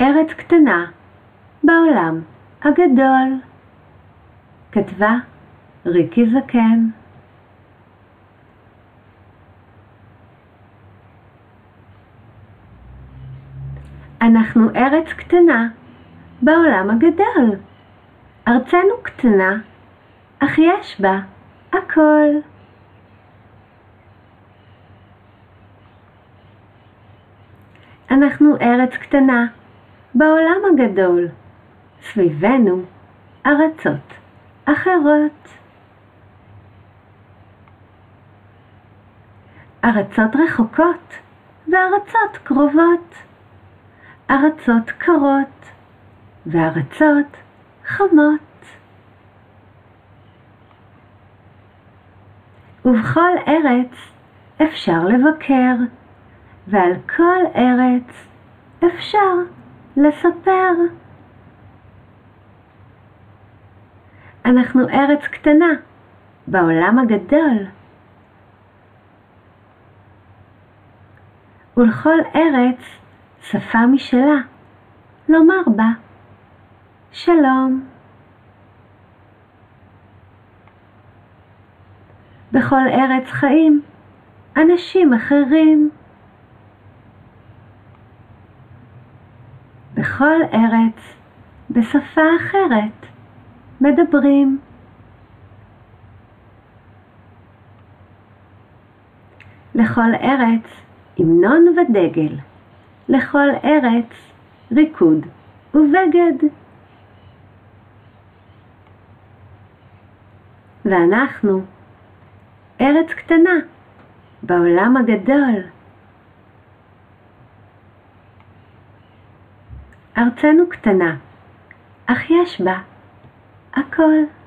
ארץ קטנה בעולם הגדול. כתבה ריקי זקן אנחנו ארץ קטנה בעולם הגדול. ארצנו קטנה, אך יש בה הכל. אנחנו ארץ קטנה בעולם הגדול. סביבנו ארצות אחרות. ארצות רחוקות וארצות קרובות. ארצות קרות וארצות חמות. ובכל ארץ אפשר לבקר, ועל כל ארץ אפשר לספר. אנחנו ארץ קטנה בעולם הגדול. ולכל ארץ שפה משלה, לומר בה שלום. בכל ארץ חיים אנשים אחרים. בכל ארץ בשפה אחרת מדברים. לכל ארץ המנון ודגל, לכל ארץ ריקוד ובגד. ואנחנו ארץ קטנה בעולם הגדול. ארצנו קטנה, אך יש בה הכל.